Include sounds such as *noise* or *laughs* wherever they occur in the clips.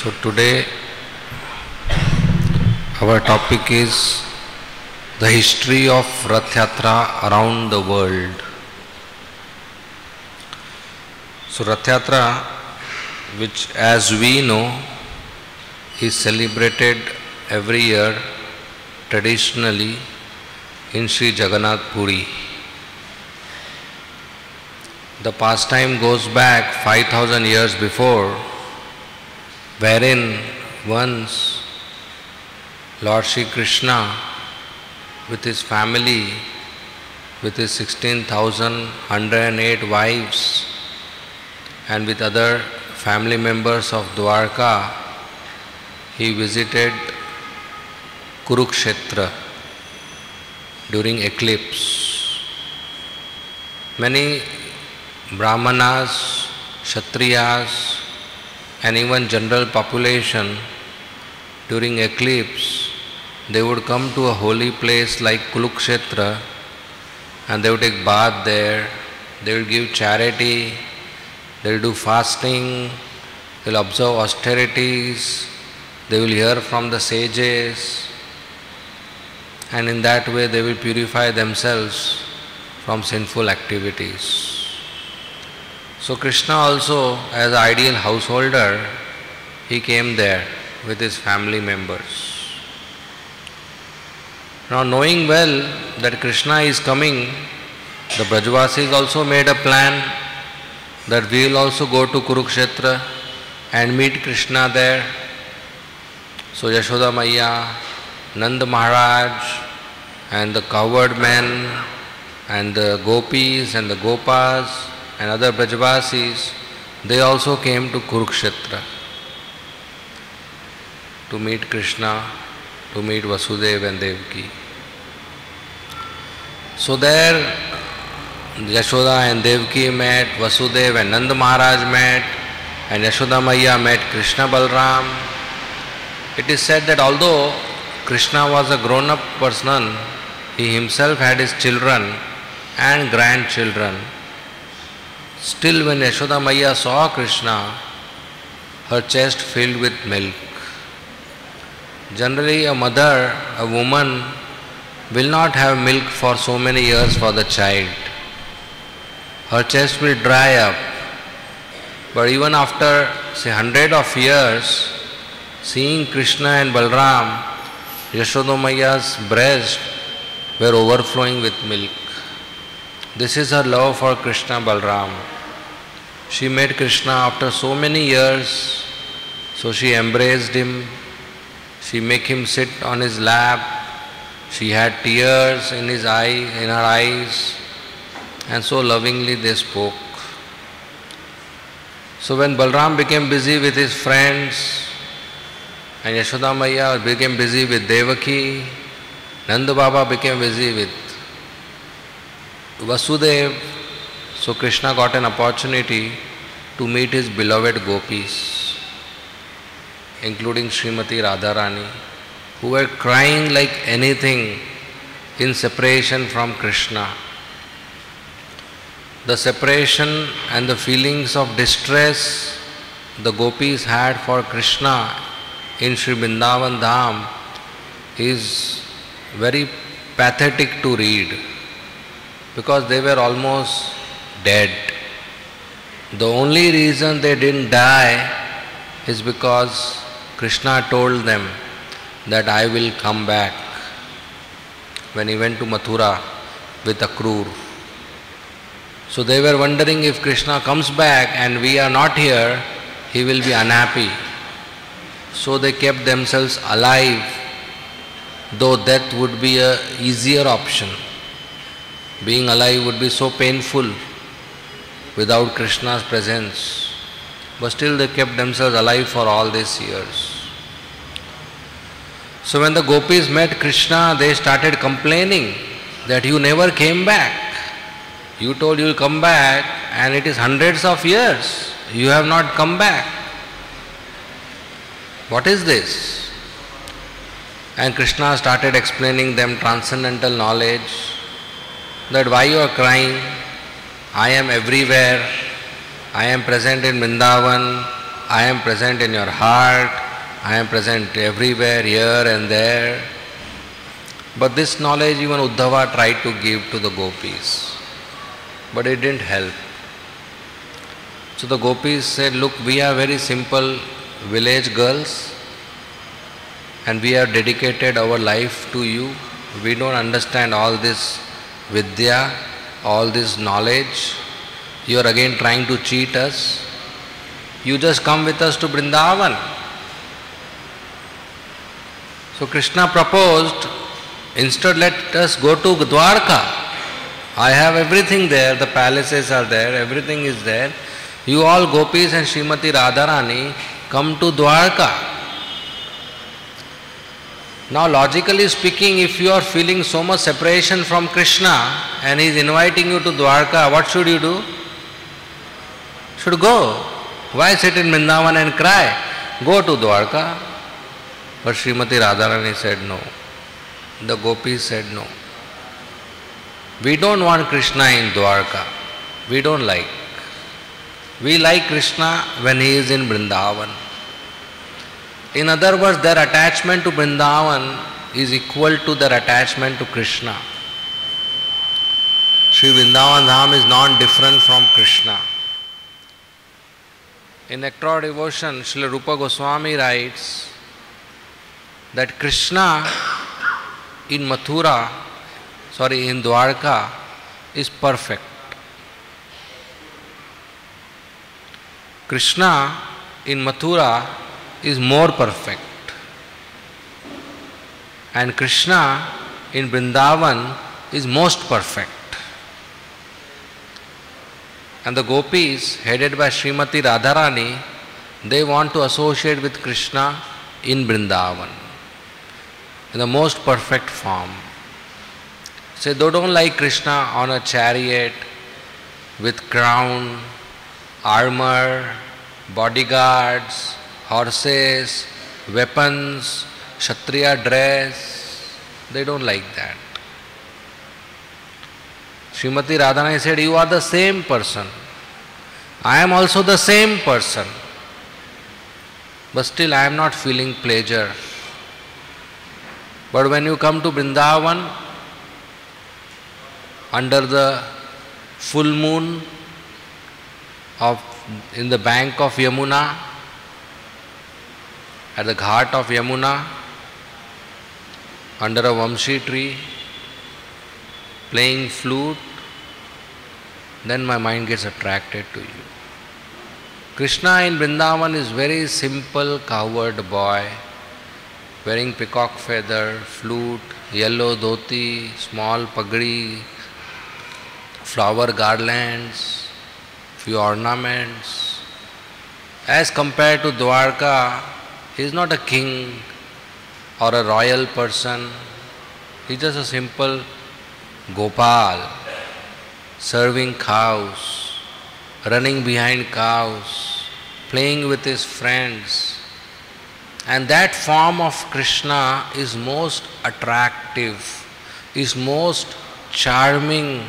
So today our topic is the history of Rath Yatra around the world. So Rath Yatra, which as we know is celebrated every year traditionally in Sri Jagannath Puri. The pastime goes back 5000 years before, wherein once Lord Sri Krishna with his family, with his 16,108 wives, and with other family members of Dwarka, he visited Kurukshetra during eclipse. Many Brahmanas, Kshatriyas, and even general population during eclipse, they would come to a holy place like Kurukshetra and they would take bath there, they will give charity, they will do fasting, they will observe austerities, they will hear from the sages, and in that way they will purify themselves from sinful activities. So Krishna also, as ideal householder, he came there with his family members. Now knowing well that Krishna is coming, the Brajvasis also made a plan that we will also go to Kurukshetra and meet Krishna there. So Yashoda Maya, Nand Maharaj, and the cowherd men, and the gopis and the gopas, and other Brajvasis, they also came to Kurukshetra to meet Krishna, to meet Vasudeva and Devaki. So there Yashoda and Devaki met, Vasudeva and Nand Maharaj met, and Yashoda Maya met Krishna Balram. It is said that although Krishna was a grown up person, he himself had his children and grandchildren. Still, when Yashoda Maya saw Krishna, her chest filled with milk. Generally, a mother, a woman, will not have milk for so many years for the child. Her chest will dry up. But even after, say, hundred of years, seeing Krishna and Balram, Yashodamayya's breast were overflowing with milk. This is her love for Krishna Balram. She met Krishna after so many years, so she embraced him. She make him sit on his lap. She had tears in his eye, in her eyes, and so lovingly they spoke. So when Balram became busy with his friends, and Yashoda Maya became busy with Devaki, Nanda Baba became busy with Vasudev. So Krishna got an opportunity to meet his beloved gopis, including Srimati Radharani, who were crying like anything in separation from Krishna. The separation and the feelings of distress the gopis had for Krishna in Sri Vrindavan Dham is very pathetic to read because they were almost dead. The only reason they didn't die is because Krishna told them that I will come back when he went to Mathura with Akrur. So they were wondering if Krishna comes back and we are not here, he will be unhappy. So they kept themselves alive, though death would be a easier option. Being alive would be so painful without Krishna's presence. But still they kept themselves alive for all these years. So when the gopis met Krishna, they started complaining that you never came back. You told you will come back, and it is hundreds of years. You have not come back. What is this? And Krishna started explaining them transcendental knowledge that why you are crying, I am everywhere, I am present in Vrindavan, I am present in your heart, I am present everywhere, here and there. But this knowledge even Uddhava tried to give to the gopis, but it didn't help. So the gopis said, Look, we are very simple village girls and we have dedicated our life to you. We don't understand all this vidya, all this knowledge. You are again trying to cheat us. You just come with us to Brindavan. So Krishna proposed, instead let us go to Dwarka. I have everything there, the palaces are there, everything is there. You all gopis and Srimati Radharani come to Dwarka. Now, logically speaking, if you are feeling so much separation from Krishna and he is inviting you to Dwarka, what should you do? Should go. Why sit in Vrindavan and cry? Go to Dwarka. But Srimati Radharani said no. The gopis said no. We don't want Krishna in Dwarka. We don't like. We like Krishna when he is in Vrindavan. In other words, their attachment to Vrindavan is equal to their attachment to Krishna. Sri Vrindavan Dham is non different from Krishna. In Nectar Devotion, Sri Rupa Goswami writes that Krishna in Mathura, sorry, in Dwarka is perfect. Krishna in Mathura is more perfect. And Krishna in Vrindavan is most perfect. And the gopis, headed by Srimati Radharani, they want to associate with Krishna in Vrindavan in the most perfect form. Say they don't like Krishna on a chariot with crown, armor, bodyguards, horses, weapons, Kshatriya dress. They don't like that. Srimati Radharani said, You are the same person. I am also the same person. But still, I am not feeling pleasure. But when you come to Vrindavan, under the full moon of in the bank of Yamuna, at the ghat of Yamuna, under a Vamshi tree, playing flute, then my mind gets attracted to you. Krishna in Vrindavan is very simple, cowherd boy, wearing peacock feather, flute, yellow dhoti, small pagdi, flower garlands, few ornaments. As compared to Dwarka, he is not a king or a royal person. He is just a simple Gopal, serving cows, running behind cows, playing with his friends. And that form of Krishna is most attractive, is most charming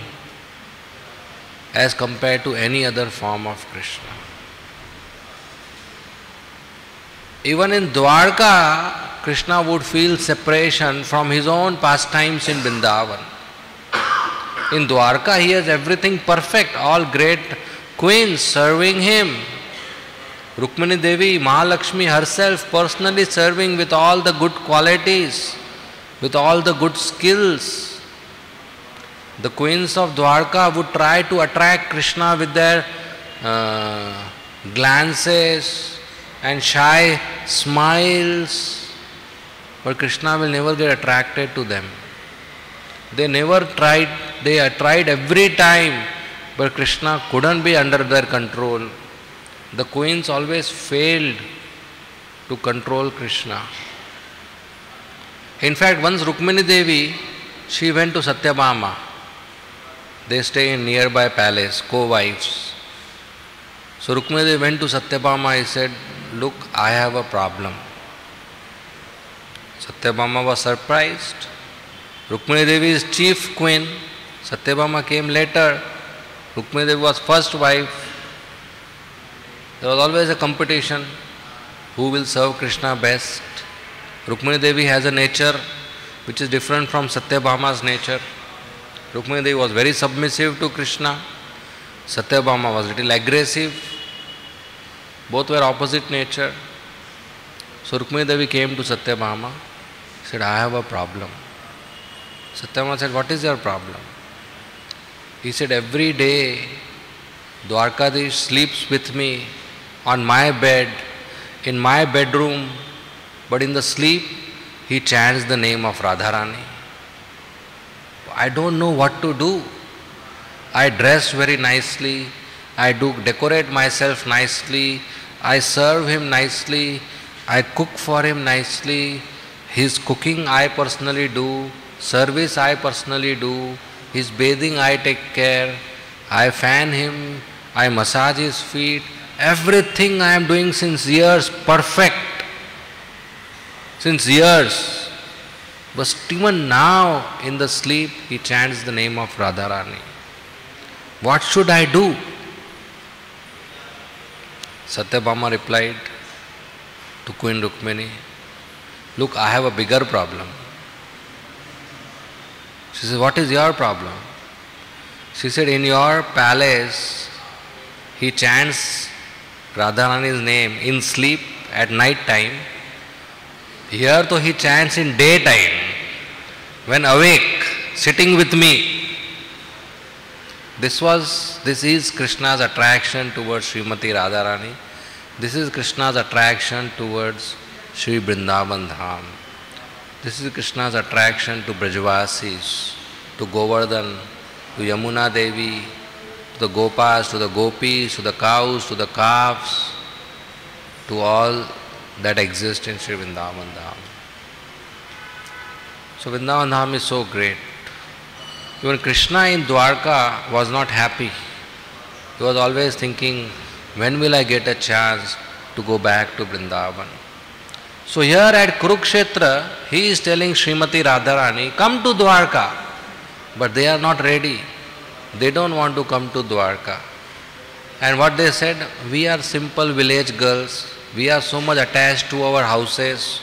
as compared to any other form of Krishna. Even in Dwarka, Krishna would feel separation from his own pastimes in Vrindavan. In Dwarka, he has everything perfect, all great queens serving him. Rukmini Devi, Mahalakshmi herself personally serving with all the good qualities, with all the good skills. The queens of Dwarka would try to attract Krishna with their uh, glances and shy smiles, but Krishna will never get attracted to them. They never tried, they tried every time, but Krishna couldn't be under their control. The queens always failed to control Krishna. In fact, once Rukmini Devi, she went to Satyabhama. They stay in nearby palace, co-wives. So Rukmini Devi went to Satyabhama. He said, "Look, I have a problem." Satyabhama was surprised. Rukmini Devi is chief queen. Satyabhama came later. Rukmini Devi was first wife. There was always a competition who will serve Krishna best. Rukmini Devi has a nature which is different from Satyabhama's nature. Rukmini Devi was very submissive to Krishna. Satyabhama was a little aggressive. Both were opposite nature. So Rukmini Devi came to Satyabhama, said, I have a problem. Satyabhama said, What is your problem? He said, Every day Dwarkadish sleeps with me on my bed, in my bedroom, but in the sleep he chants the name of Radharani. I don't know what to do. I dress very nicely, I do decorate myself nicely, I serve him nicely, I cook for him nicely, his cooking I personally do, service I personally do, his bathing I take care, I fan him, I massage his feet, everything I am doing since years perfect. Since years. But even now in the sleep he chants the name of Radharani. What should I do? Satyabhama replied to Queen Rukmini, Look, I have a bigger problem. She said, What is your problem? She said, In your palace, he chants Radharani's name in sleep at night time. Here, though, he chants in daytime when awake, sitting with me. This was, this is Krishna's attraction towards Srimati Radharani. This is Krishna's attraction towards Sri Vrindavan Dham. This is Krishna's attraction to Brajavasis, to Govardhan, to Yamuna Devi, to the Gopas, to the gopis, to the cows, to the calves, to all that exist in Sri Vrindavan Dham. So Vrindavan Dham is so great. Even Krishna in Dwarka was not happy. He was always thinking, when will I get a chance to go back to Vrindavan? So here at Kurukshetra, he is telling Srimati Radharani, come to Dwarka. But they are not ready. They don't want to come to Dwarka. And what they said, we are simple village girls. We are so much attached to our houses,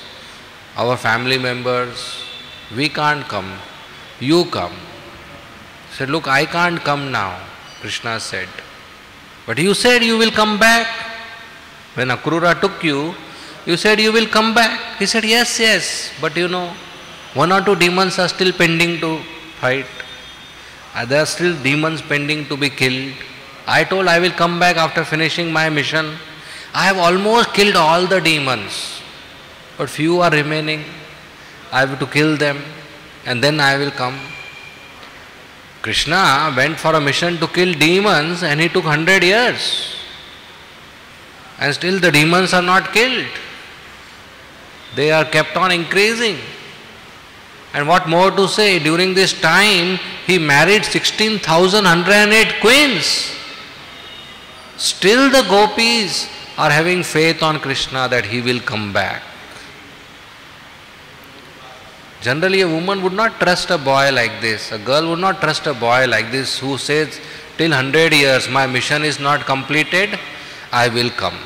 our family members. We can't come. You come. Said, look, I can't come now, Krishna said. But you said you will come back. When Akrura took you, you said you will come back. He said, Yes, yes. But you know, one or two demons are still pending to fight. There are still demons pending to be killed. I told I will come back after finishing my mission. I have almost killed all the demons. But few are remaining. I have to kill them and then I will come. Krishna went for a mission to kill demons and he took hundred years. And still the demons are not killed. They are kept on increasing. And what more to say, during this time he married 16,108 queens. Still the gopis are having faith on Krishna that he will come back. Generally, a woman would not trust a boy like this. A girl would not trust a boy like this who says, Till 100 years, my mission is not completed, I will come.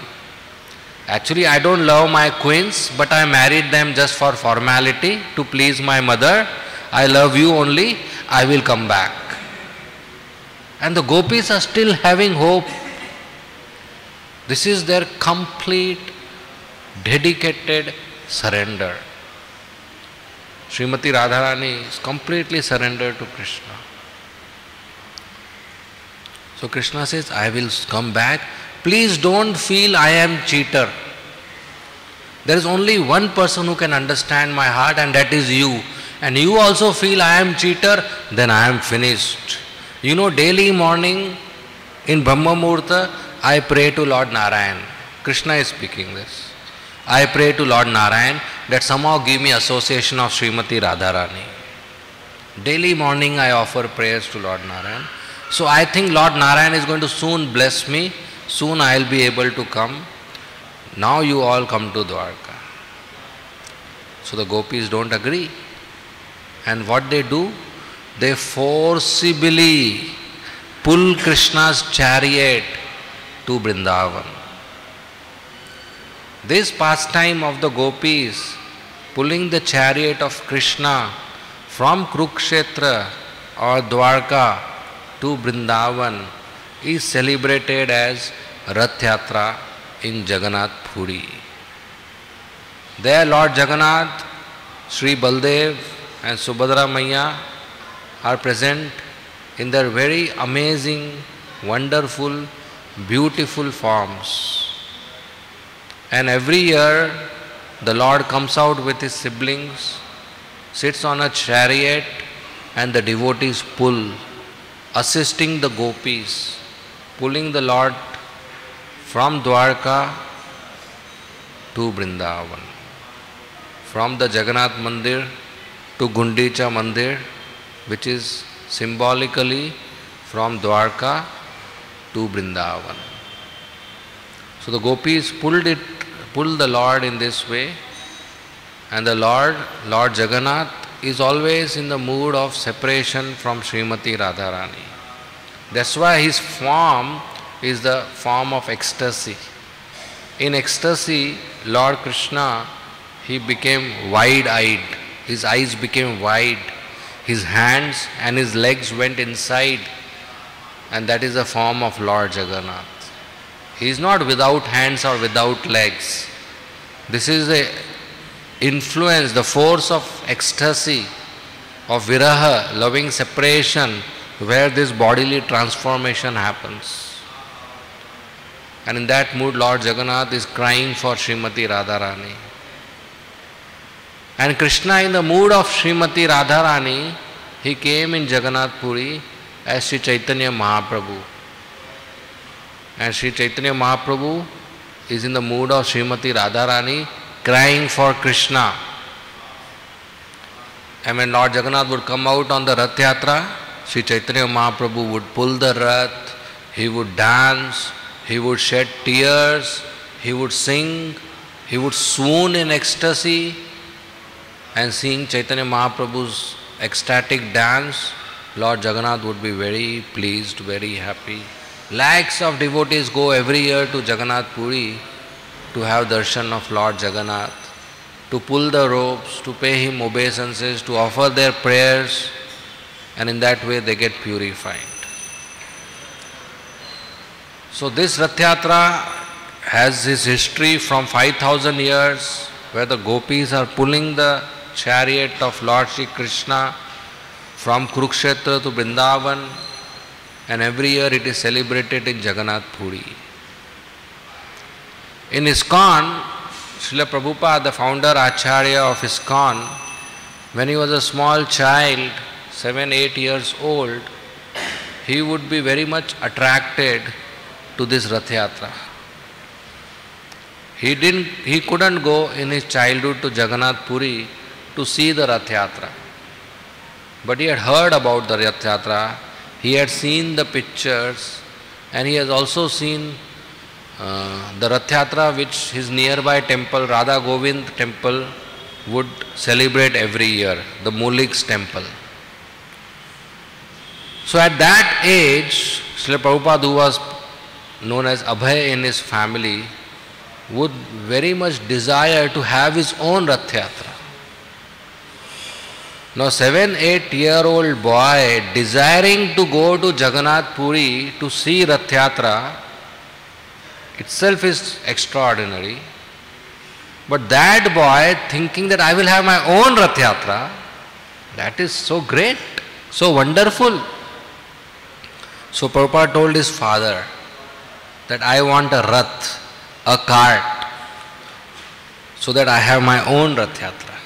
Actually, I don't love my queens, but I married them just for formality to please my mother. I love you only, I will come back. And the gopis are still having hope. This is their complete, dedicated surrender. Srimati Radharani is completely surrendered to Krishna. So Krishna says, I will come back. Please don't feel I am cheater. There is only one person who can understand my heart and that is you. And you also feel I am cheater, then I am finished. You know, daily morning in Brahma Muhurta, I pray to Lord Narayan. Krishna is speaking this. I pray to Lord Narayan that somehow give me association of Srimati Radharani. Daily morning I offer prayers to Lord Narayan. So I think Lord Narayan is going to soon bless me. Soon I will be able to come. Now you all come to Dwarka. So the gopis don't agree. And what they do? They forcibly pull Krishna's chariot to Brindavan. This pastime of the gopis pulling the chariot of Krishna from Kurukshetra or Dwarka to Brindavan is celebrated as Rath Yatra in Jagannath Puri. There Lord Jagannath, Sri Baldev and Subhadra Maya are present in their very amazing, wonderful, beautiful forms. And every year the Lord comes out with his siblings, sits on a chariot, and the devotees pull, assisting the gopis, pulling the Lord from Dwarka to Brindavan, from the Jagannath Mandir to Gundicha Mandir, which is symbolically from Dwarka to Brindavan. So the gopis pulled it pull the Lord in this way. And the Lord, Lord Jagannath, is always in the mood of separation from Srimati Radharani. That's why his form is the form of ecstasy. In ecstasy, Lord Krishna, he became wide eyed. His eyes became wide. His hands and his legs went inside. And that is the form of Lord Jagannath. He is not without hands or without legs. This is the influence, the force of ecstasy, of viraha, loving separation, where this bodily transformation happens. And in that mood, Lord Jagannath is crying for Srimati Radharani. And Krishna, in the mood of Srimati Radharani, he came in Jagannath Puri as Sri Chaitanya Mahaprabhu. And Sri Chaitanya Mahaprabhu is in the mood of Srimati Radharani crying for Krishna. And when Lord Jagannath would come out on the Rath Yatra, Sri Chaitanya Mahaprabhu would pull the Rath, he would dance, he would shed tears, he would sing, he would swoon in ecstasy. And seeing Chaitanya Mahaprabhu's ecstatic dance, Lord Jagannath would be very pleased, very happy. Lakhs of devotees go every year to Jagannath Puri to have darshan of Lord Jagannath, to pull the ropes, to pay him obeisances, to offer their prayers, and in that way they get purified. So this Rath Yatra has its history from 5000 years where the gopis are pulling the chariot of Lord Sri Krishna from Kurukshetra to Vrindavan and every year it is celebrated in Jagannath Puri. In ISKCON, Srila Prabhupada, the founder Acharya of ISKCON, when he was a small child, seven, eight years old, he would be very much attracted to this Rath Yatra. He didn't he couldn't go in his childhood to Jagannath Puri to see the Rath Yatra. But he had heard about the Rath Yatra he had seen the pictures and he has also seen uh, the Rath Yatra which his nearby temple, Radha Govind temple, would celebrate every year, the Mulik's temple. So at that age, Srila Prabhupada, who was known as Abhay in his family, would very much desire to have his own Rath Yatra. Now, seven, eight year old boy desiring to go to Jagannath Puri to see Rath Yatra itself is extraordinary. But that boy thinking that I will have my own Rath Yatra, that is so great, so wonderful. So Prabhupada told his father that I want a Rath, a cart, so that I have my own Rath Yatra.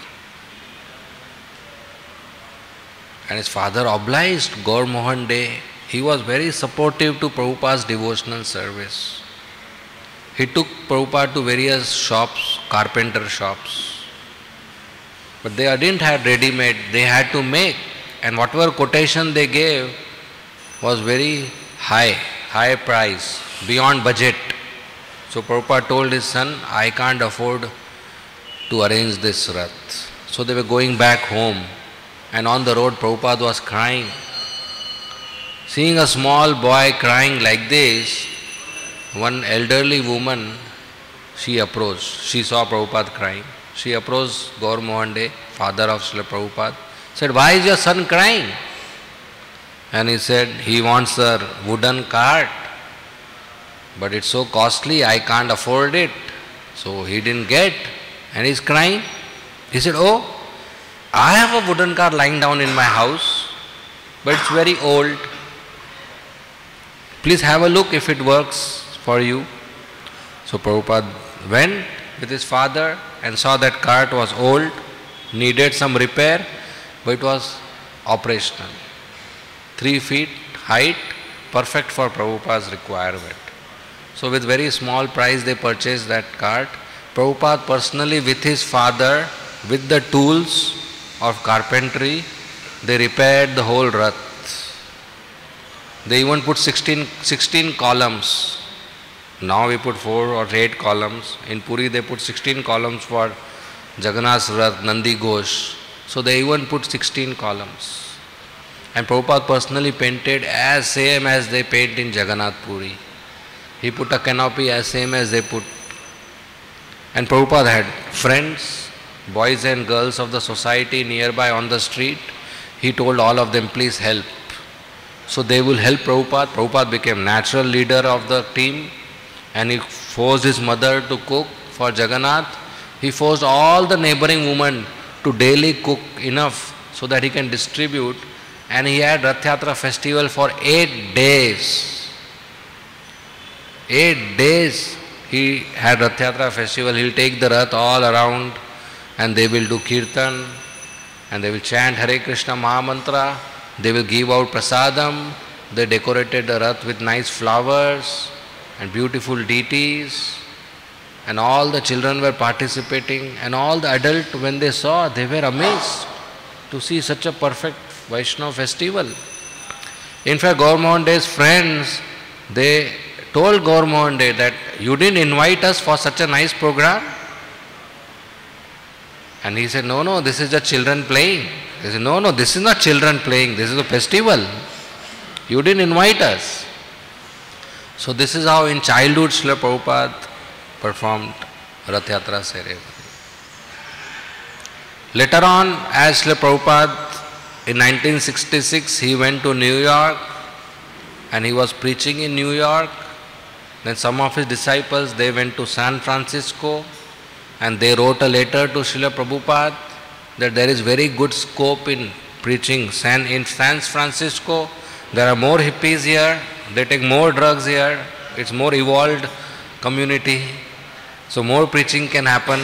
And his father obliged Gaur Mohan De. He was very supportive to Prabhupada's devotional service. He took Prabhupada to various shops, carpenter shops. But they didn't have ready made, they had to make. And whatever quotation they gave was very high, high price, beyond budget. So Prabhupada told his son, I can't afford to arrange this rath. So they were going back home and on the road Prabhupada was crying. Seeing a small boy crying like this, one elderly woman she approached. She saw Prabhupada crying. She approached Gaur Mohan De, father of Srila Prabhupada, said, Why is your son crying? And he said, He wants a wooden cart, but it's so costly, I can't afford it. So he didn't get, and he's crying. He said, Oh, I have a wooden cart lying down in my house, but it's very old. Please have a look if it works for you. So Prabhupada went with his father and saw that cart was old, needed some repair, but it was operational. Three feet height, perfect for Prabhupada's requirement. So with very small price they purchased that cart. Prabhupada personally with his father, with the tools of carpentry, they repaired the whole Rath. They even put 16, 16 columns. Now we put 4 or 8 columns. In Puri they put 16 columns for Jagannath Rath, Nandi Ghosh. So they even put 16 columns. And Prabhupada personally painted as same as they paint in Jagannath Puri. He put a canopy as same as they put. And Prabhupada had friends, boys and girls of the society nearby on the street. He told all of them, please help. So they will help Prabhupada. Prabhupada became natural leader of the team and he forced his mother to cook for Jagannath. He forced all the neighboring women to daily cook enough so that he can distribute and he had Rath Yatra festival for eight days. Eight days he had Rath Yatra festival. He'll take the Rath all around and they will do kirtan and they will chant Hare Krishna Mahamantra. They will give out prasadam. They decorated the Rath with nice flowers and beautiful deities. And all the children were participating and all the adults when they saw they were amazed to see such a perfect Vaishnava festival. In fact, Gaur Mohan friends, they told Gaur Mohan that you didn't invite us for such a nice program. And he said, no, no, this is the children playing. They said, no, no, this is not children playing, this is a festival. You didn't invite us. So this is how in childhood Srila Prabhupada performed Rath Yatra ceremony. Later on, as Srila Prabhupada in 1966, he went to New York and he was preaching in New York then some of his disciples, they went to San Francisco and they wrote a letter to Srila Prabhupada that there is very good scope in preaching. San, in San Francisco, there are more hippies here, they take more drugs here, it's more evolved community, so more preaching can happen.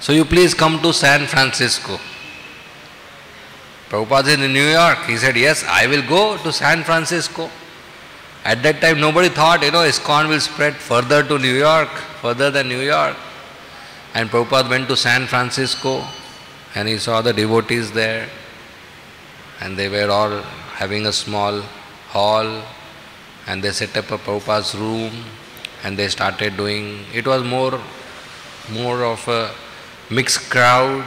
So you please come to San Francisco. Prabhupada is in New York. He said, Yes, I will go to San Francisco. At that time, nobody thought, you know, ISKCON will spread further to New York, further than New York. And Prabhupada went to San Francisco and he saw the devotees there. And they were all having a small hall and they set up a Prabhupada's room and they started doing, it was more, more of a mixed crowd,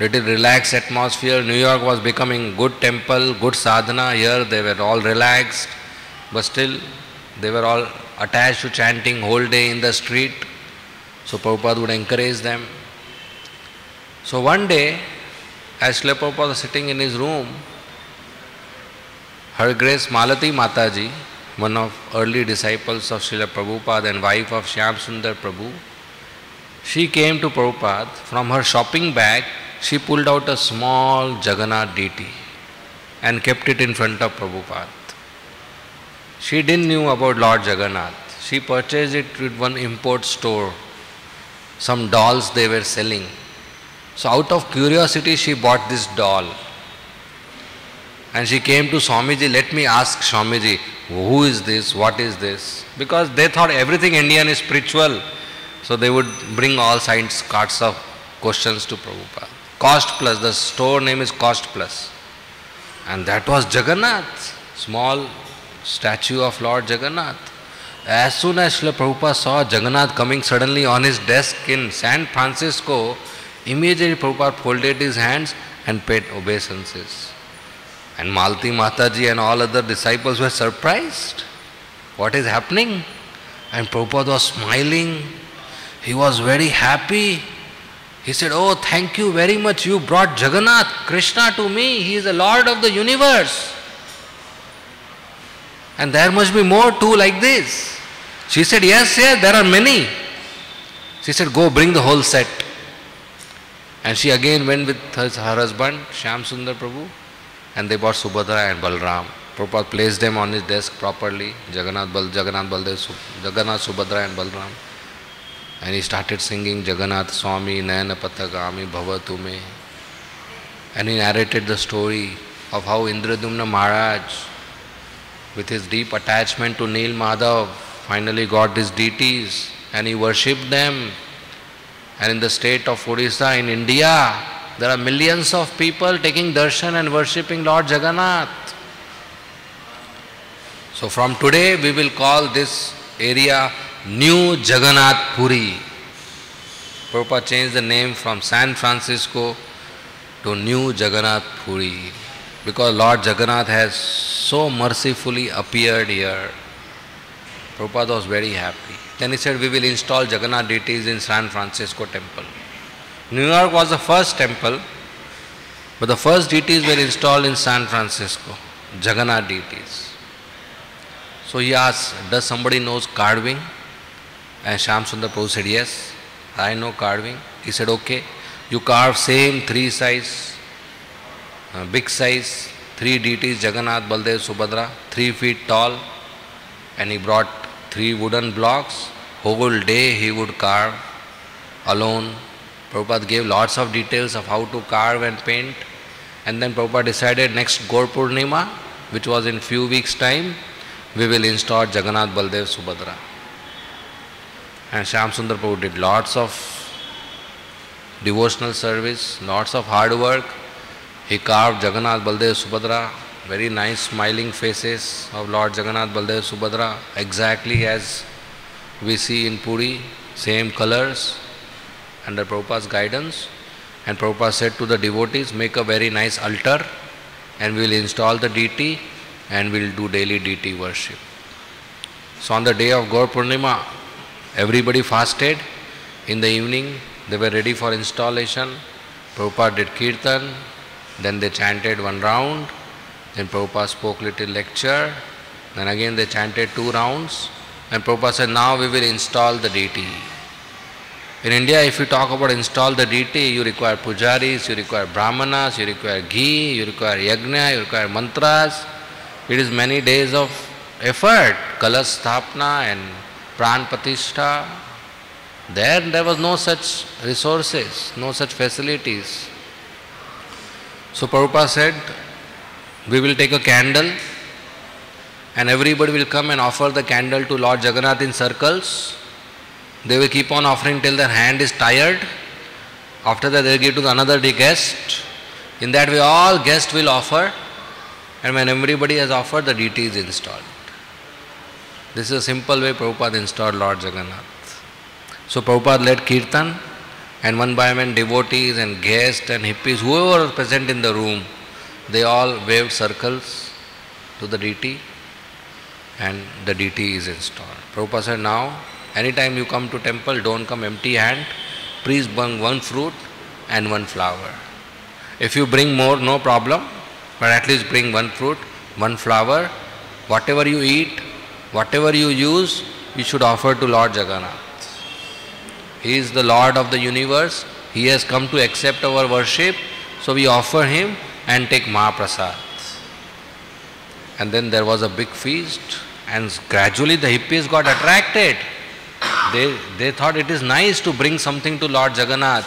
little relaxed atmosphere. New York was becoming good temple, good sadhana. Here they were all relaxed. But still, they were all attached to chanting whole day in the street. So Prabhupada would encourage them. So one day, as Srila Prabhupada was sitting in his room, Her Grace Malati Mataji, one of early disciples of Srila Prabhupada and wife of Shyam Sundar Prabhu, she came to Prabhupada. From her shopping bag, she pulled out a small Jagannath deity and kept it in front of Prabhupada. She didn't knew about Lord Jagannath. She purchased it with one import store. Some dolls they were selling. So out of curiosity she bought this doll. And she came to Swamiji, let me ask Swamiji, who is this, what is this? Because they thought everything Indian is spiritual. So they would bring all kinds of questions to Prabhupada. Cost Plus, the store name is Cost Plus. And that was Jagannath, small statue of Lord Jagannath. As soon as Srila Prabhupada saw Jagannath coming suddenly on his desk in San Francisco, immediately Prabhupada folded his hands and paid obeisances. And Malti Mataji and all other disciples were surprised. What is happening? And Prabhupada was smiling. He was very happy. He said, Oh, thank you very much. You brought Jagannath, Krishna to me. He is the Lord of the universe. And there must be more too like this. She said, Yes, yes, there are many. She said, Go bring the whole set. And she again went with her, her husband, Shyam Sundar Prabhu, and they bought Subhadra and Balram. Prabhupada placed them on his desk properly, Jagannath, Bal, Jagannath Baldev, Jagannath, Subhadra and Balram. And he started singing Jagannath Swami Nayana Patagami Bhavatu Me. And he narrated the story of how Indradyumna Maharaj, with his deep attachment to Nil Madhav, finally got these deities and he worshipped them. And in the state of Odisha in India, there are millions of people taking darshan and worshipping Lord Jagannath. So from today we will call this area New Jagannath Puri. Prabhupada changed the name from San Francisco to New Jagannath Puri because Lord Jagannath has so mercifully appeared here. Prabhupada was very happy. Then he said, We will install Jagannath deities in San Francisco temple. New York was the first temple, but the first deities were installed in San Francisco, Jagannath deities. So he asked, Does somebody knows carving? And Shyam Sundar Prabhu said, Yes, I know carving. He said, Okay, you carve same three size, uh, big size, three deities, Jagannath, Baldev, Subhadra, three feet tall, and he brought three wooden blocks. Whole day he would carve alone. Prabhupada gave lots of details of how to carve and paint. And then Prabhupada decided next Gaur Purnima, which was in few weeks' time, we will install Jagannath Baldev Subhadra. And Shyam Sundar Prabhu did lots of devotional service, lots of hard work. He carved Jagannath Baldev Subhadra very nice smiling faces of Lord Jagannath Baldev Subhadra, exactly as we see in Puri, same colors, under Prabhupada's guidance. And Prabhupada said to the devotees, make a very nice altar and we will install the deity and we will do daily deity worship. So on the day of Gaur Purnima, everybody fasted. In the evening, they were ready for installation. Prabhupada did kirtan, then they chanted one round, then Prabhupada spoke little lecture. Then again they chanted two rounds. And Prabhupada said, now we will install the deity. In India, if you talk about install the deity, you require pujaris, you require brahmanas, you require ghee, you require yajna, you require mantras. It is many days of effort, kalas sthapna and pran. There, there was no such resources, no such facilities. So Prabhupada said, we will take a candle and everybody will come and offer the candle to Lord Jagannath in circles. They will keep on offering till their hand is tired. After that, they will give to another guest. In that way, all guests will offer, and when everybody has offered, the deity is installed. This is a simple way Prabhupada installed Lord Jagannath. So Prabhupada led kirtan, and one by one, devotees and guests and hippies, whoever was present in the room, they all waved circles to the deity and the deity is installed. Prabhupada said, now, anytime you come to temple, don't come empty hand. Please bring one fruit and one flower. If you bring more, no problem, but at least bring one fruit, one flower. Whatever you eat, whatever you use, you should offer to Lord Jagannath. He is the Lord of the universe. He has come to accept our worship. So we offer him and take Mahaprasad. And then there was a big feast, and gradually the hippies got attracted. They, they thought it is nice to bring something to Lord Jagannath.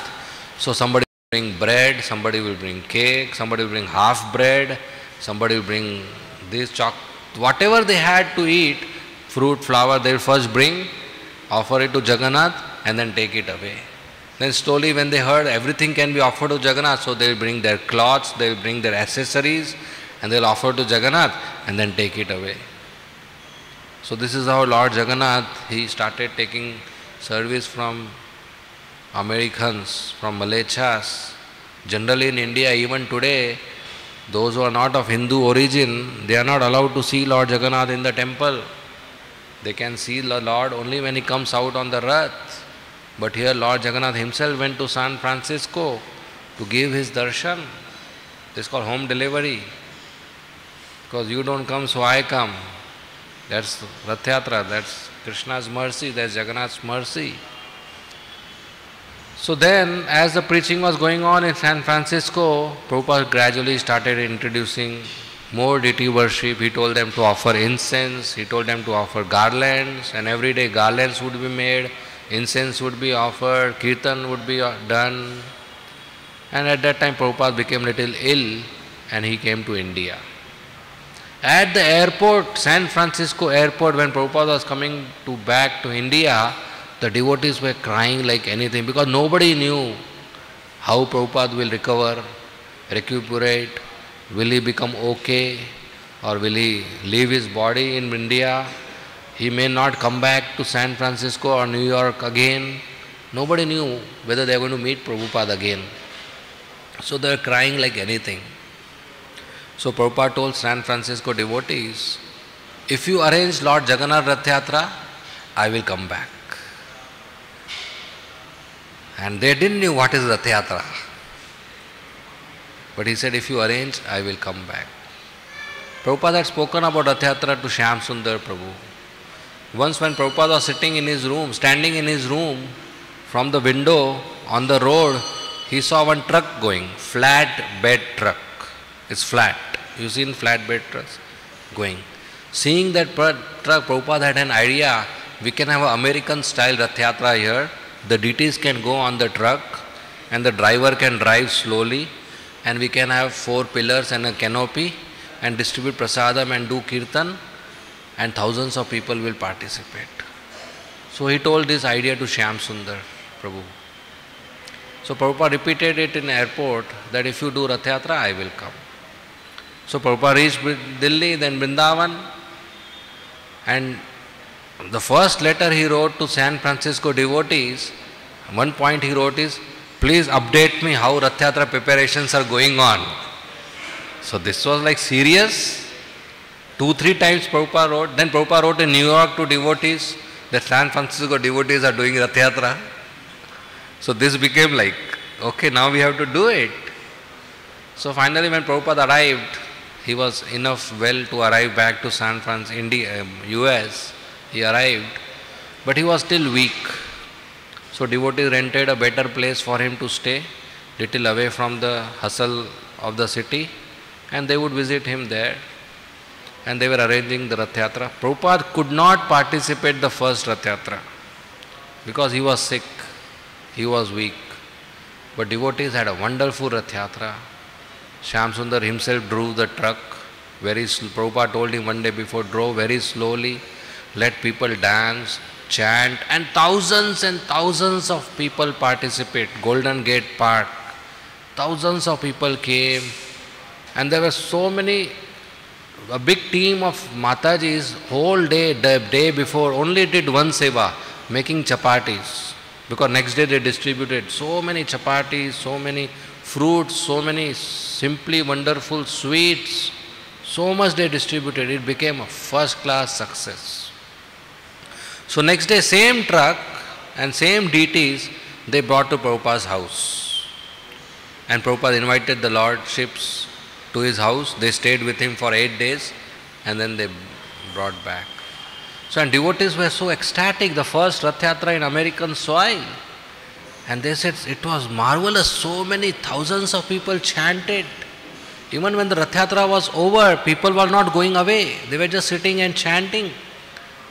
So somebody will bring bread, somebody will bring cake, somebody will bring half bread, somebody will bring this chalk, whatever they had to eat, fruit, flower, they will first bring, offer it to Jagannath, and then take it away. Then slowly when they heard everything can be offered to Jagannath, so they will bring their cloths, they will bring their accessories and they will offer to Jagannath and then take it away. So this is how Lord Jagannath, he started taking service from Americans, from Mlecchas. Generally in India, even today, those who are not of Hindu origin, they are not allowed to see Lord Jagannath in the temple. They can see the Lord only when he comes out on the Rath. But here Lord Jagannath himself went to San Francisco to give his darshan. This is called home delivery. Because you don't come, so I come. That's Rath Yatra, that's Krishna's mercy, that's Jagannath's mercy. So then, as the preaching was going on in San Francisco, Prabhupada gradually started introducing more deity worship. He told them to offer incense, he told them to offer garlands, and every day garlands would be made, incense would be offered, kirtan would be uh, done. And at that time, Prabhupada became little ill and he came to India. At the airport, San Francisco airport, when Prabhupada was coming to back to India, the devotees were crying like anything because nobody knew how Prabhupada will recover, recuperate, will he become okay, or will he leave his body in India? He may not come back to San Francisco or New York again. Nobody knew whether they were going to meet Prabhupada again. So they were crying like anything. So Prabhupada told San Francisco devotees, if you arrange Lord Jagannath Rath Yatra, I will come back. And they didn't know what is Rath Yatra. But he said, if you arrange, I will come back. Prabhupada had spoken about Rath Yatra to Shyam Sundar Prabhu. Once when Prabhupada was sitting in his room, standing in his room, from the window on the road, he saw one truck going, flat bed truck. It's flat. You seen flatbed trucks going. Seeing that truck, Prabhupada had an idea, we can have an American style Rath Yatra here. The deities can go on the truck and the driver can drive slowly and we can have four pillars and a canopy and distribute prasadam and do kirtan and thousands of people will participate. So he told this idea to Shyam Sundar Prabhu. So Prabhupada repeated it in airport that if you do Rath Yatra, I will come. So Prabhupada reached Delhi, then Vrindavan, and the first letter he wrote to San Francisco devotees, one point he wrote is, please update me how Rath Yatra preparations are going on. So this was like serious. Two, three times Prabhupada wrote. Then Prabhupada wrote in New York to devotees that San Francisco devotees are doing Rath Yatra. So this became like, okay, now we have to do it. So finally when Prabhupada arrived, he was enough well to arrive back to San Francisco, India, um, US. He arrived, but he was still weak. So devotees rented a better place for him to stay, little away from the hustle of the city, and they would visit him there. And they were arranging the Rath Yatra. Prabhupada could not participate the first Rath Yatra because he was sick, he was weak. But devotees had a wonderful Rath Yatra. Shyam Sundar himself drove the truck very Prabhupada told him one day before, drove very slowly, let people dance, chant, and thousands and thousands of people participate. Golden Gate Park, thousands of people came, and there were so many. A big team of Matajis whole day, the day before, only did one seva, making chapatis. Because next day they distributed so many chapatis, so many fruits, so many simply wonderful sweets. So much they distributed, it became a first class success. So next day, same truck and same deities they brought to Prabhupada's house. And Prabhupada invited the lordships to his house. They stayed with him for eight days and then they brought back. So and devotees were so ecstatic, the first Rath Yatra in American soil. And they said it was marvelous, so many thousands of people chanted. Even when the Rath Yatra was over, people were not going away. They were just sitting and chanting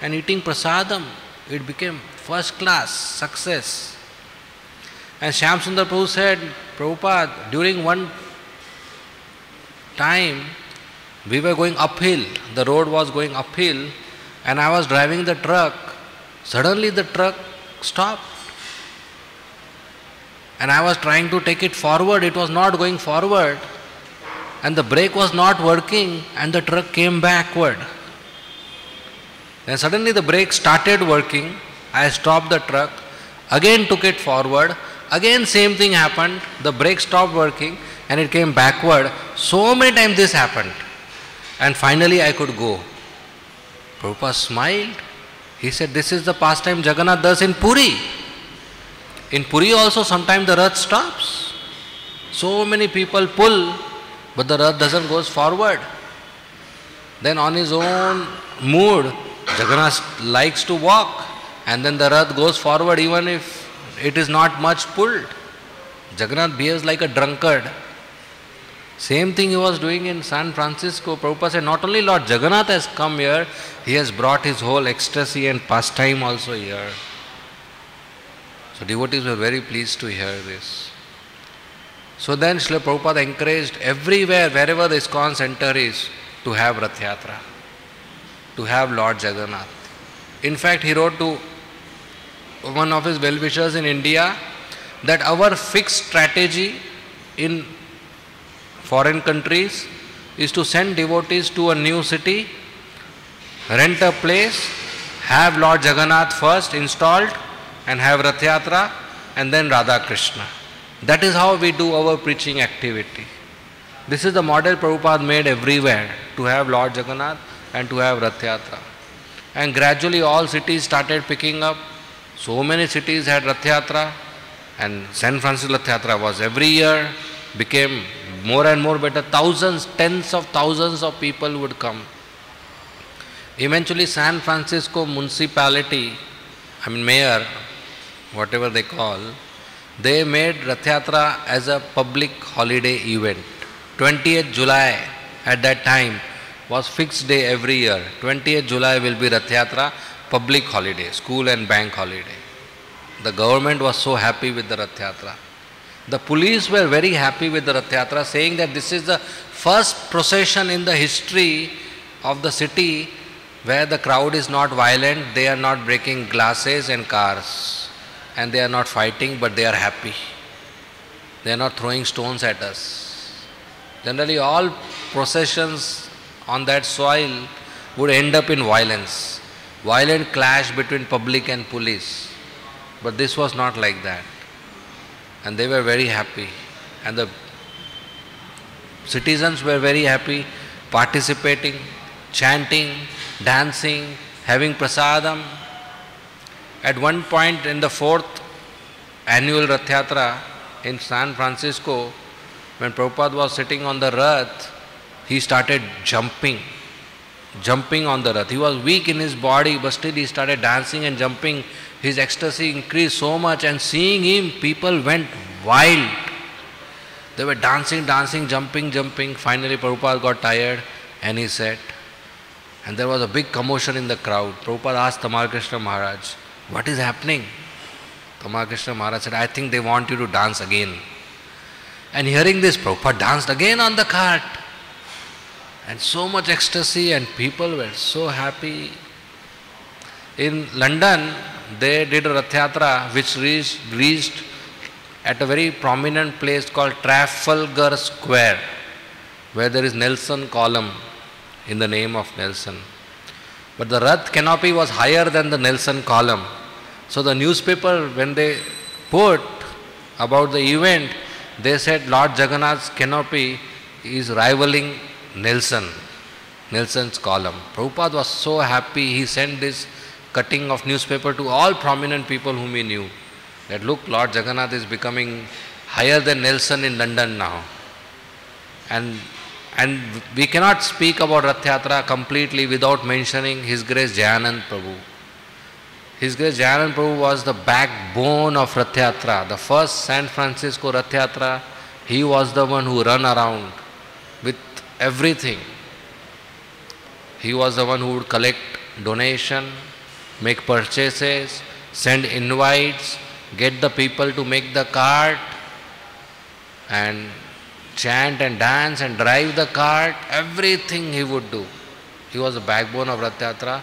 and eating prasadam, it became first class success. And Shyam Sundar Prabhu said, Prabhupada, during one time, we were going uphill, the road was going uphill, and I was driving the truck. Suddenly the truck stopped. And I was trying to take it forward, it was not going forward. And the brake was not working, and the truck came backward. Then suddenly the brake started working. I stopped the truck, again took it forward. Again, same thing happened. The brake stopped working and it came backward. So many times this happened. And finally, I could go. Prabhupada smiled. He said, This is the pastime Jagannath does in Puri. In Puri also sometimes the Rath stops. So many people pull, but the Rath doesn't goes forward. Then on his own mood, Jagannath likes to walk and then the Rath goes forward even if it is not much pulled. Jagannath behaves like a drunkard. Same thing he was doing in San Francisco. Prabhupada said, not only Lord Jagannath has come here, he has brought his whole ecstasy and pastime also here. So devotees were very pleased to hear this. So then Srila Prabhupada encouraged everywhere, wherever the ISKCON center is, to have Rath Yatra, to have Lord Jagannath. In fact, he wrote to one of his well-wishers in India that our fixed strategy in foreign countries is to send devotees to a new city, rent a place, have Lord Jagannath first installed and have Rath Yatra and then Radha Krishna. That is how we do our preaching activity. This is the model Prabhupada made everywhere to have Lord Jagannath and to have Rath Yatra. And gradually all cities started picking up. So many cities had Rath Yatra and San Francisco Rath Yatra was every year, became more and more better. Thousands, tens of thousands of people would come. Eventually San Francisco municipality, I mean mayor, whatever they call, they made Rath Yatra as a public holiday event. 20th July at that time was fixed day every year. 20th July will be Rath Yatra, public holiday, school and bank holiday. The government was so happy with the Rath Yatra. The police were very happy with the Rath Yatra, saying that this is the first procession in the history of the city where the crowd is not violent, they are not breaking glasses and cars, and they are not fighting, but they are happy. They are not throwing stones at us. Generally, all processions on that soil would end up in violence, violent clash between public and police. But this was not like that. And they were very happy. And the citizens were very happy, participating, chanting, dancing, having prasadam. At one point in the fourth annual Rath Yatra in San Francisco, when Prabhupada was sitting on the Rath, he started jumping, jumping on the Rath. He was weak in his body, but still he started dancing and jumping. His ecstasy increased so much, and seeing him, people went wild. They were dancing, dancing, jumping, jumping. Finally, Prabhupada got tired and he said, and there was a big commotion in the crowd. Prabhupada asked Tamal Krishna Maharaj, What is happening? Tamal Krishna Maharaj said, I think they want you to dance again. And hearing this, Prabhupada danced again on the cart. And so much ecstasy, and people were so happy. In London, they did a Rath Yatra which reached, reached at a very prominent place called Trafalgar Square, where there is Nelson column in the name of Nelson. But the Rath canopy was higher than the Nelson column. So the newspaper, when they put about the event, they said Lord Jagannath's canopy is rivaling Nelson, Nelson's column. Prabhupada was so happy, he sent this cutting of newspaper to all prominent people whom he knew. That look, Lord Jagannath is becoming higher than Nelson in London now. And and we cannot speak about Rath Yatra completely without mentioning His Grace Jayanand Prabhu. His Grace Jayanand Prabhu was the backbone of Rath Yatra. The first San Francisco Rath Yatra, he was the one who ran around with everything. He was the one who would collect donation, make purchases, send invites, get the people to make the cart, and chant and dance and drive the cart, everything he would do. He was the backbone of Rath Yatra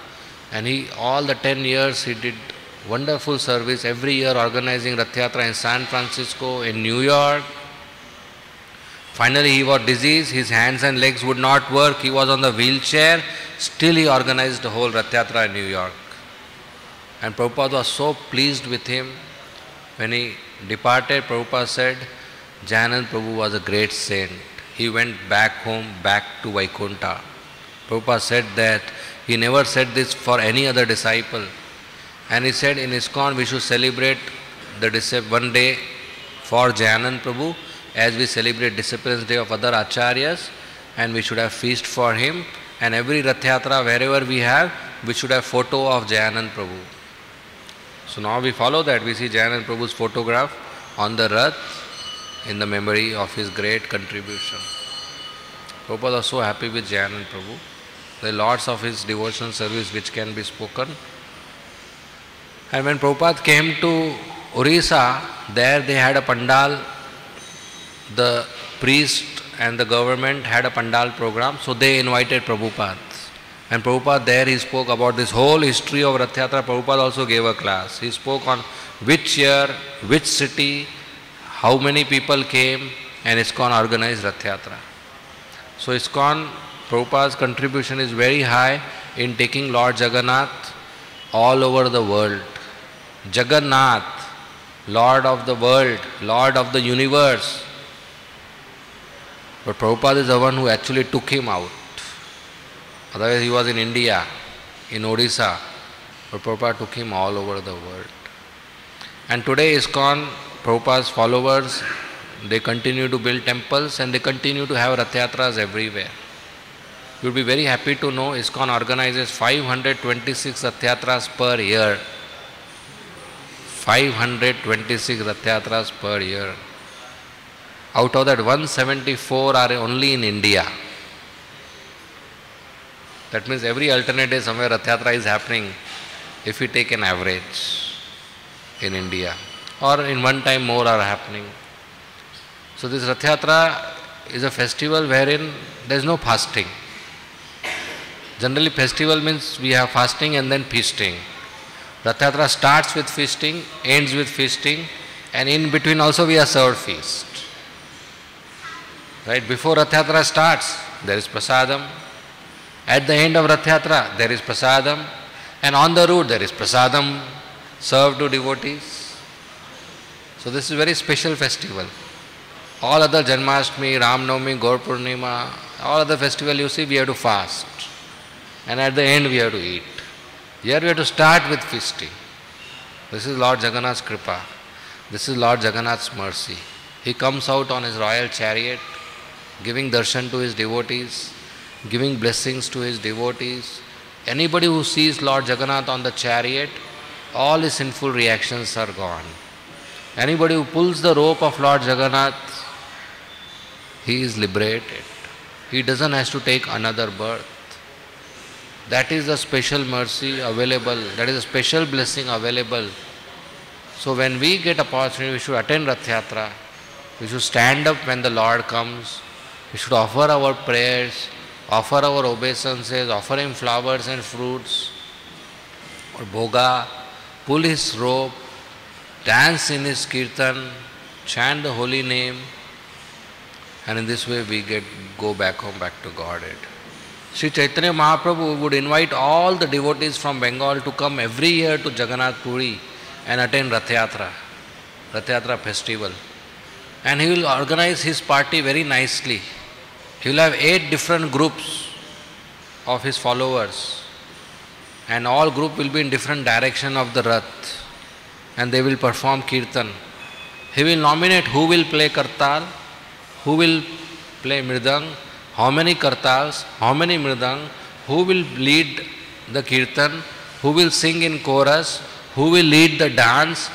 and he all the 10 years he did wonderful service every year organizing Rath Yatra in San Francisco, in New York. Finally he was diseased, his hands and legs would not work, he was on the wheelchair, still he organized the whole Rath Yatra in New York. And Prabhupada was so pleased with him. When he departed, Prabhupada said, Jayanand Prabhu was a great saint. He went back home, back to Vaikunta. Prabhupada said that he never said this for any other disciple. And he said in ISKCON we should celebrate the one day for Jayanand Prabhu as we celebrate Disciples Day of other Acharyas and we should have feast for him and every Rath Yatra wherever we have we should have photo of Jayanand Prabhu. So now we follow that we see Jayanand Prabhu's photograph on the Rath in the memory of his great contribution. Prabhupada was so happy with Jayanand Prabhu. Are lots of his devotional service which can be spoken. And when Prabhupada came to Orissa, there they had a pandal. The priest and the government had a pandal program, so they invited Prabhupada. And Prabhupada there he spoke about this whole history of Rath Yatra. Prabhupada also gave a class. He spoke on which year, which city, how many people came, and ISKCON organized Rath Yatra. So ISKCON, Prabhupada's contribution is very high in taking Lord Jagannath all over the world. Jagannath, Lord of the world, Lord of the universe. But Prabhupada is the one who actually took him out. Otherwise, he was in India, in Odisha. But Prabhupada took him all over the world. And today, ISKCON, Prabhupada's followers, they continue to build temples and they continue to have Rath Yatras everywhere. You will be very happy to know ISKCON organizes 526 Rath Yatras per year. 526 Rath Yatras per year. Out of that, 174 are only in India. That means every alternate day somewhere Rath Yatra is happening if we take an average in India. Or in one time more are happening. So this Rath Yatra is a festival wherein there is no fasting. Generally festival means we have fasting and then feasting. Rath Yatra starts with feasting, ends with feasting, and in between also we are served feast. Right? Before Rath Yatra starts, there is prasadam. At the end of Rath Yatra, there is prasadam. And on the route, there is prasadam served to devotees. So this is very special festival. All other Janmashtami, Ramnavami, Gaur Purnima, all other festival you see, we have to fast. And at the end, we have to eat. Here we have to start with feasting. This is Lord Jagannath's Kripa. This is Lord Jagannath's mercy. He comes out on his royal chariot, giving darshan to his devotees, giving blessings to his devotees. Anybody who sees Lord Jagannath on the chariot, all his sinful reactions are gone. Anybody who pulls the rope of Lord Jagannath, he is liberated. He doesn't have to take another birth. That is a special mercy available. That is a special blessing available. So when we get opportunity, we should attend Rath Yatra. We should stand up when the Lord comes. We should offer our prayers, offer our obeisances, offer him flowers and fruits, or bhoga, pull his robe, dance in his kirtan, chant the holy name, and in this way we get go back home, back to Godhead. Sri Chaitanya Mahaprabhu would invite all the devotees from Bengal to come every year to Jagannath Puri and attend Rath Yatra, Rath Yatra festival. And he will organize his party very nicely. He will have eight different groups of his followers and all group will be in different direction of the Rath and they will perform kirtan. He will nominate who will play kartal, who will play mridang, how many kartals, how many mridang, who will lead the kirtan, who will sing in chorus, who will lead the dance,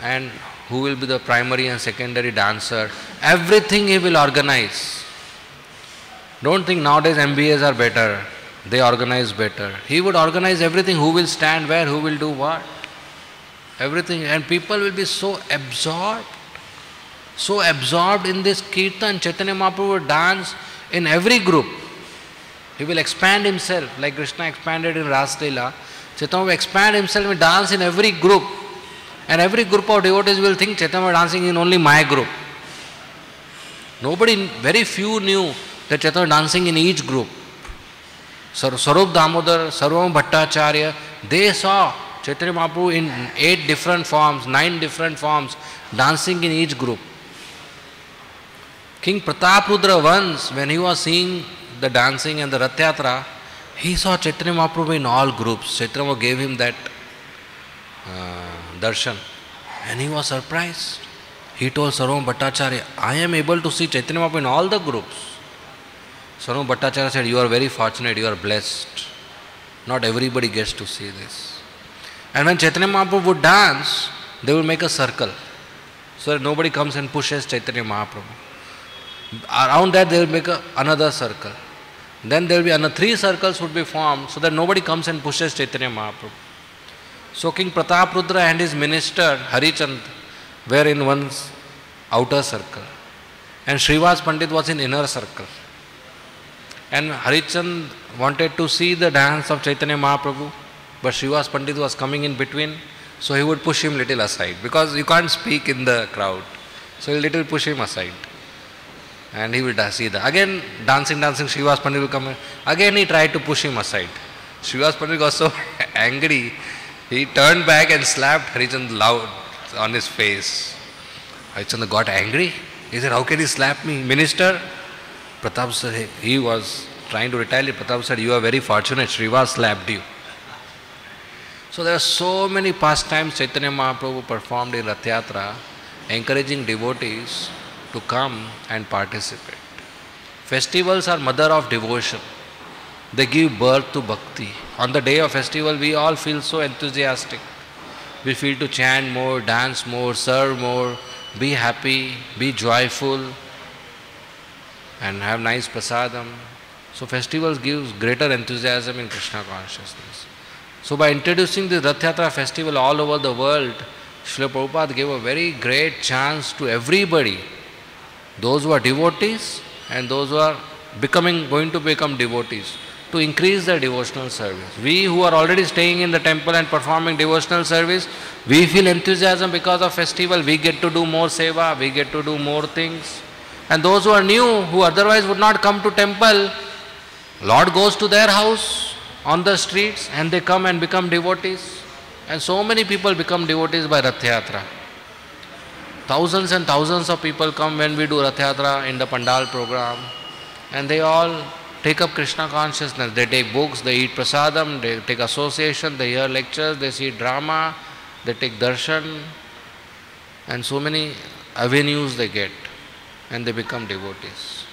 and who will be the primary and secondary dancer. Everything he will organize. Don't think nowadays MBAs are better, they organize better. He would organize everything who will stand where, who will do what. Everything, and people will be so absorbed, so absorbed in this kirtan. Chaitanya Mahaprabhu will dance in every group. He will expand himself like Krishna expanded in Ras Leela. Chaitanya will expand himself and dance in every group. And every group of devotees will think Chaitanya dancing in only my group. Nobody, very few knew that Chaitanya dancing in each group. Sarup Damodar, Sarvam Bhattacharya, they saw Chaitanya Mahaprabhu in eight different forms, nine different forms, dancing in each group. King Prataprudra once, when he was seeing the dancing and the Rath Yatra, he saw Chaitanya Mahaprabhu in all groups. Chaitanya gave him that uh, darshan. And he was surprised. He told Sarvam Bhattacharya, I am able to see Chaitanya Mahaprabhu in all the groups. Sarvabhauma Bhattacharya said, You are very fortunate, you are blessed. Not everybody gets to see this. And when Chaitanya Mahaprabhu would dance, they would make a circle so that nobody comes and pushes Chaitanya Mahaprabhu. Around that, they will make a, another circle. Then there will be another three circles would be formed so that nobody comes and pushes Chaitanya Mahaprabhu. So King Pratap Rudra and his minister Harichand were in one outer circle, and Srivas Pandit was in inner circle. And Harichand wanted to see the dance of Chaitanya Mahaprabhu, but Srivas Pandit was coming in between, so he would push him little aside because you can't speak in the crowd. So he little push him aside. And he will see that. Again, dancing, dancing, Srivas Pandit will come in. Again, he tried to push him aside. Srivas Pandit got so *laughs* angry, he turned back and slapped Harichand loud on his face. Harichandra got angry. He said, How can he slap me? Minister? Pratap said, he was trying to retaliate. Pratap said, You are very fortunate. Srivas slapped you. So there are so many pastimes Chaitanya Mahaprabhu performed in Rath Yatra, encouraging devotees to come and participate. Festivals are mother of devotion. They give birth to bhakti. On the day of festival, we all feel so enthusiastic. We feel to chant more, dance more, serve more, be happy, be joyful, and have nice prasadam. So festivals gives greater enthusiasm in Krishna consciousness. So by introducing the Rath Yatra festival all over the world, Srila Prabhupada gave a very great chance to everybody, those who are devotees and those who are becoming going to become devotees, to increase their devotional service. We who are already staying in the temple and performing devotional service, we feel enthusiasm because of festival. We get to do more seva, we get to do more things. And those who are new, who otherwise would not come to temple, Lord goes to their house on the streets and they come and become devotees. And so many people become devotees by Rath Yatra. Thousands and thousands of people come when we do Rath Yatra in the Pandal program and they all take up Krishna consciousness. They take books, they eat prasadam, they take association, they hear lectures, they see drama, they take darshan, and so many avenues they get, and they become devotees.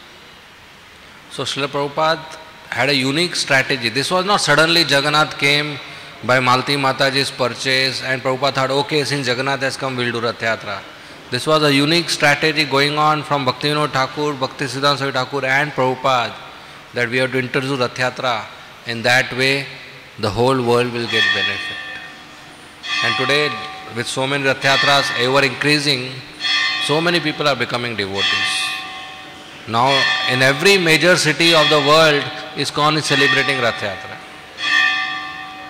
So Srila Prabhupada had a unique strategy. This was not suddenly Jagannath came by Malti Mataji's purchase and Prabhupada thought, okay, since Jagannath has come, we'll do Rathyatra. This was a unique strategy going on from Bhaktivinoda Thakur, Bhakti Siddhanta Saraswati Thakur and Prabhupada that we have to introduce Rath Yatra. In that way, the whole world will get benefit. And today, with so many Rath Yatras ever increasing, so many people are becoming devotees. Now, in every major city of the world, ISKCON is celebrating Rath Yatra.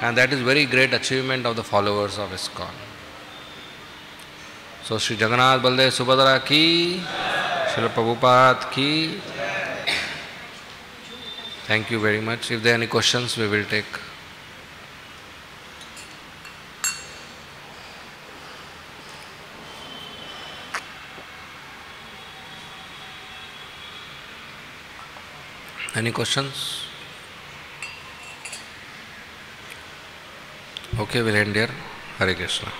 And that is very great achievement of the followers of ISKCON. So, Sri Jagannath Baldev Subhadra ki, Srila Prabhupada ki. Thank you very much. If there are any questions, we will take. Any questions? Okay, we'll end here. Hare Krishna.